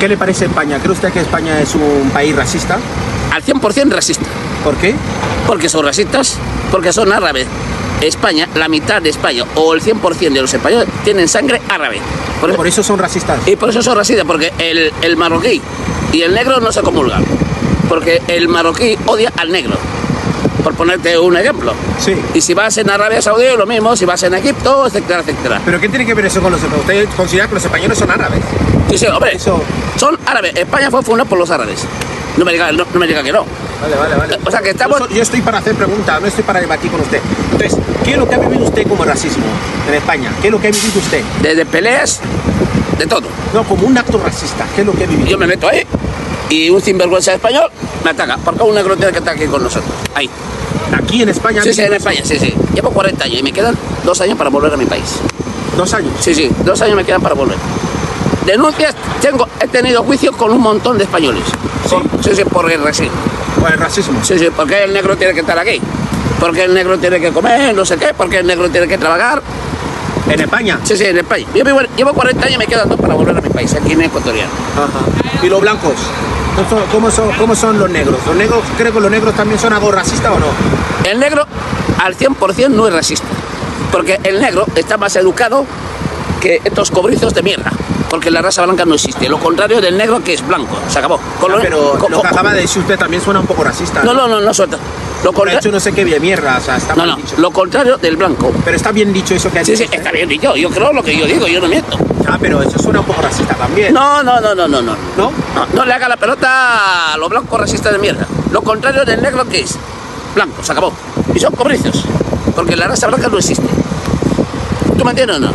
¿Qué le parece España? ¿Cree usted que España es un país racista? Al 100% racista. ¿Por qué? Porque son racistas, porque son árabes. España, la mitad de España o el 100% de los españoles tienen sangre árabe. Por, Por eso son racistas. y por eso son racistas, porque el, el marroquí y el negro no se comulgan. Porque el marroquí odia al negro. Por ponerte un ejemplo. Sí. Y si vas en Arabia Saudí, lo mismo, si vas en Egipto, etcétera, etcétera. ¿Pero qué tiene que ver eso con los españoles? ¿Usted considera que los españoles son árabes? Hombre, son árabes. España fue fundada por los árabes. No me diga, no, no me diga que no. Vale, vale, vale. O sea, que estamos- Yo, estoy para hacer preguntas, no estoy para debatir con usted. Entonces, ¿qué es lo que ha vivido usted como racismo en España? ¿Qué es lo que ha vivido usted? Desde peleas, de todo. No, como un acto racista. ¿Qué es lo que ha vivido? Yo me meto ahí y un sinvergüenza español me ataca. Porque un negro tiene que estar aquí con nosotros. Ahí. Aquí en España. Sí, sí, en España, sí, sí. Llevo 40 años y me quedan dos años para volver a mi país. Dos años. Sí, sí, dos años me quedan para volver. Denuncias, tengo, he tenido juicios con un montón de españoles. Sí. Sí, sí, por el racismo. Por el racismo. Sí, sí, porque el negro tiene que estar aquí. Porque el negro tiene que comer, no sé qué, porque el negro tiene que trabajar. En España. Sí, sí, en el país. Yo vivo- llevo 40 años y me quedan dos para volver a mi país, aquí en Ecuatoriano. Ajá. ¿Y los blancos? ¿Cómo son, cómo son, cómo son los negros? ¿Los negros, creo que los negros también son algo racistas o no? El negro al 100% no es racista, porque el negro está más educado que estos cobrizos de mierda, porque la raza blanca no existe. Lo contrario del negro que es blanco, se acabó. Pero lo que acaba de decir usted también suena un poco racista. No, no, no, no suelta. Lo, contra- hecho no sé qué bien mierda, o sea, está no, no, dicho. lo contrario del blanco. Pero está bien dicho eso que ha Sí, dicho sí, usted. está bien dicho. Yo creo lo que yo digo, yo no miento. Ah, pero eso suena un poco racista también. No, no, no, no, no, no. ¿No? No, no le haga la pelota a los blancos racistas de mierda. Lo contrario del negro que es blanco, se acabó. Y son cobrizos, porque la raza blanca no existe. ¿Tú me entiendes o no?